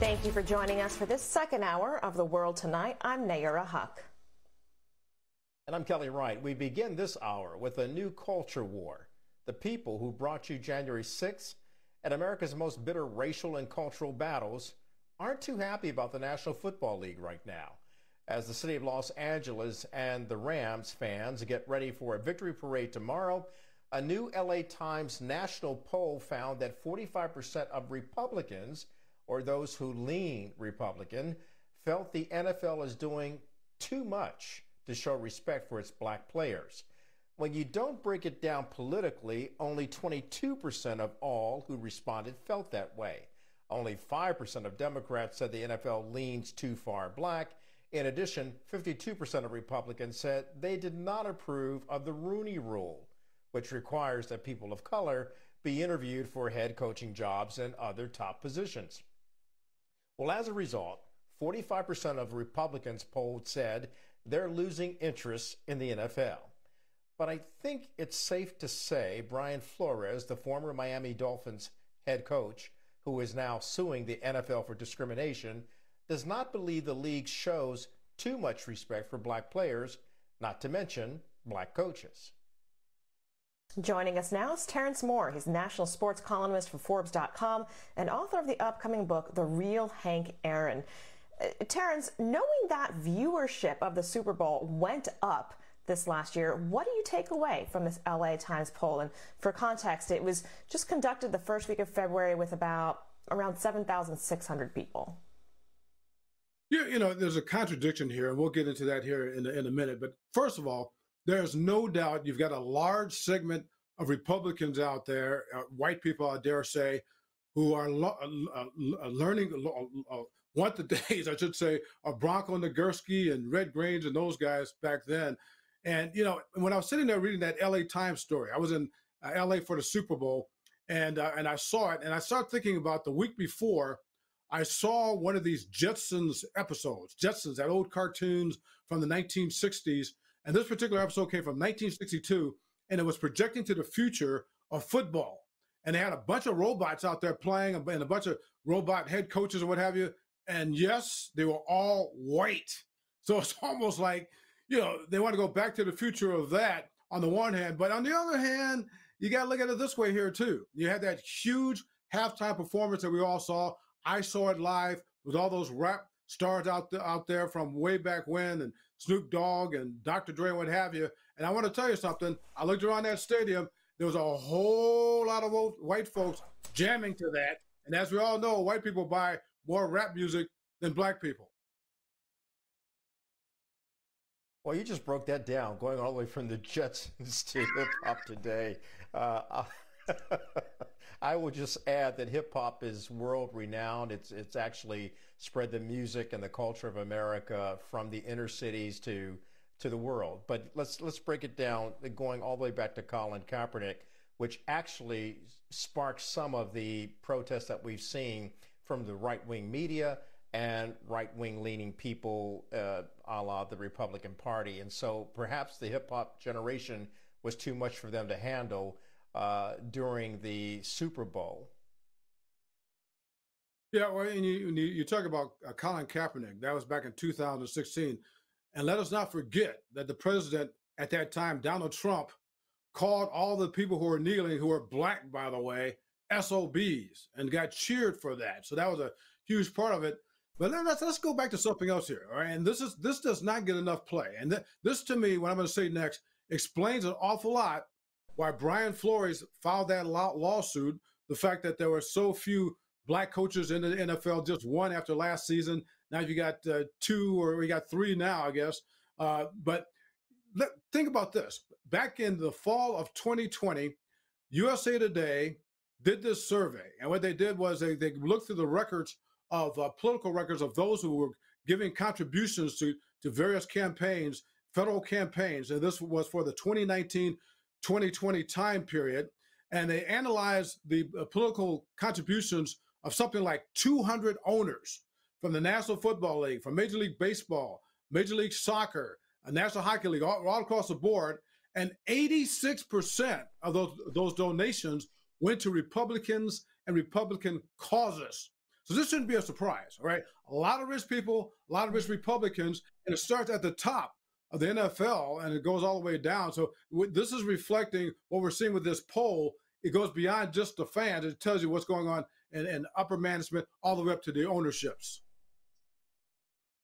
Thank you for joining us for this second hour of The World Tonight. I'm Nayyera Haq. And I'm Kelly Wright. We begin this hour with a new culture war. The people who brought you January 6th and America's most bitter racial and cultural battles aren't too happy about the National Football League right now. As the city of Los Angeles and the Rams fans get ready for a victory parade tomorrow, a new LA Times national poll found that 45% of Republicans or those who lean Republican felt the NFL is doing too much to show respect for its black players. When you don't break it down politically, only 22% of all who responded felt that way. Only 5% of Democrats said the NFL leans too far black. In addition, 52% of Republicans said they did not approve of the Rooney Rule, which requires that people of color be interviewed for head coaching jobs and other top positions. Well, as a result, 45% of Republicans polled said they're losing interest in the NFL. But I think it's safe to say Brian Flores, the former Miami Dolphins head coach, who is now suing the NFL for discrimination, does not believe the league shows too much respect for black players, not to mention black coaches. Joining us now is Terence Moore. He's national sports columnist for Forbes.com and author of the upcoming book, The Real Hank Aaron. Uh, Terence, knowing that viewership of the Super Bowl went up this last year, what do you take away from this LA Times poll? And for context, it was just conducted the first week of February with about around 7,600 people. Yeah, you know, there's a contradiction here, and we'll get into that here in in a minute. But first of all, there's no doubt you've got a large segment of Republicans out there, uh, white people, I dare say, who are lo- uh, uh, learning, uh, uh, want the days, I should say, of Bronco Nagurski and Red Grange and those guys back then. And, you know, when I was sitting there reading that LA Times story, I was in uh, LA for the Super Bowl and, and I saw it and I started thinking about the week before. I saw one of these Jetsons episodes, Jetsons, that old cartoons from the 1960s and this particular episode came from 1962, and it was projecting to the future of football. And they had a bunch of robots out there playing, and a bunch of robot head coaches or what have you. And yes, they were all white. So it's almost like, you know, they want to go back to the future of that on the one hand. But on the other hand, you got to look at it this way here, too. You had that huge halftime performance that we all saw. I saw it live with all those rap stars out, there, out there from way back when and Snoop Dogg and Dr. Dre what have you. And I want to tell you something. I looked around that stadium. There was a whole lot of white folks jamming to that. And as we all know, white people buy more rap music than black people. Well, you just broke that down, going all the way from the Jetsons to hip hop today. Uh, I will just add that hip hop is world renowned. It's it's actually spread the music and the culture of America from the inner cities to to the world. But let's let's break it down, going all the way back to Colin Kaepernick, which actually sparked some of the protests that we've seen from the right wing media and right wing leaning people, uh, a la the Republican Party. And so perhaps the hip hop generation was too much for them to handle uh, during the Super Bowl. Yeah, well, and you, you, talk about uh, Colin Kaepernick. That was back in 2016, and let us not forget that the president at that time, Donald Trump, called all the people who were kneeling, who were black, by the way, SOBs, and got cheered for that. So that was a huge part of it. But let's let's go back to something else here. All right, and this is this does not get enough play. And th- this, to me, what I'm going to say next, explains an awful lot why Brian Flores filed that law- lawsuit, the fact that there were so few black coaches in the NFL, just one after last season. Now you got uh, two, or we got three now, I guess. Uh, but let, think about this. Back in the fall of 2020, USA Today did this survey, and what they did was they, they looked through the records of uh, political records of those who were giving contributions to to various campaigns, federal campaigns, and this was for the 2019 2020 time period, and they analyzed the uh, political contributions of something like 200 owners from the National Football League, from Major League Baseball, Major League Soccer, a National Hockey League, all, all across the board, and 86% of those, those donations went to Republicans and Republican causes. So this shouldn't be a surprise, all right? A lot of rich people, a lot of rich Republicans, and it starts at the top the NFL and it goes all the way down. So this is reflecting what we're seeing with this poll. It goes beyond just the fans. It tells you what's going on in, in upper management all the way up to the ownerships.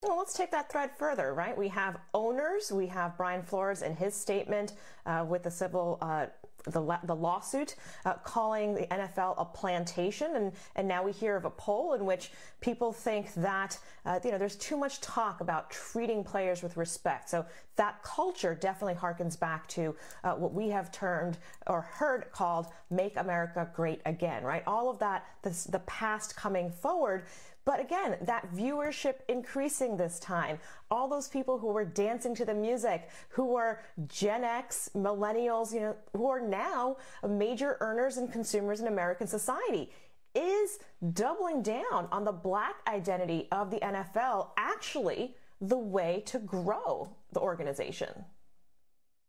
Well, let's take that thread further, right? We have owners. We have Brian Flores in his statement uh, with the civil uh, the, the lawsuit uh, calling the NFL a plantation, and and now we hear of a poll in which people think that uh, you know there's too much talk about treating players with respect. So that culture definitely harkens back to uh, what we have termed or heard called "Make America Great Again." Right? All of that, this, the past coming forward. But again, that viewership increasing this time. All those people who were dancing to the music, who were Gen X, millennials, you know, who are now major earners and consumers in American society is doubling down on the black identity of the NFL actually the way to grow the organization.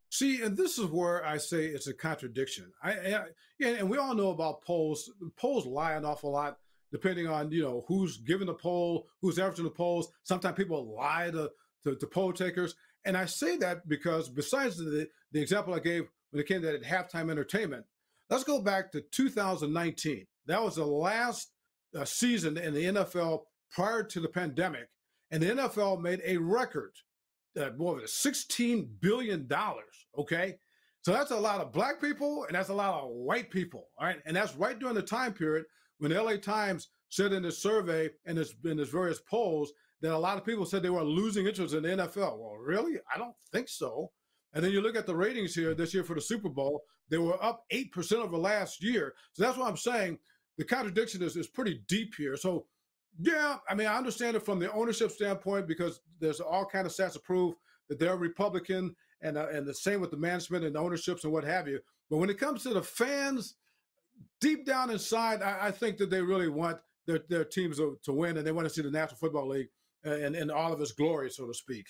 See, and this is where I say it's a contradiction. I, I and we all know about polls. Polls lie an awful lot depending on you know who's giving the poll, who's averaging the polls. Sometimes people lie to, to, to poll takers, and I say that because besides the the example I gave when it came to that halftime entertainment, let's go back to 2019. That was the last uh, season in the NFL prior to the pandemic, and the NFL made a record. Uh, was it, 16 billion dollars? Okay, so that's a lot of black people and that's a lot of white people. All right, and that's right during the time period when LA Times said in this survey and in its various polls that a lot of people said they were losing interest in the NFL. Well, really? I don't think so. And then you look at the ratings here this year for the Super Bowl, they were up 8% over last year. So that's what I'm saying. The contradiction is, is pretty deep here. So, yeah, I mean, I understand it from the ownership standpoint because there's all kind of stats to prove that they're Republican and, uh, and the same with the management and the ownerships and what have you. But when it comes to the fans, deep down inside, I, I, think that they really want their, their teams to, to, win and they want to see the National Football League in, in all of its glory, so to speak.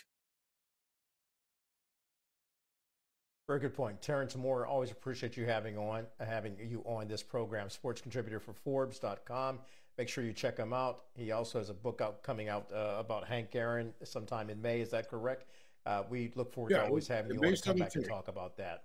Very good point. Terence Moore, always appreciate you having on having you on this program, sports contributor for Forbes.com. Make sure you check him out. He also has a book out coming out uh, about Hank Aaron sometime in May. Is that correct? Uh, we look forward yeah, to always having you on to come back and talk about that.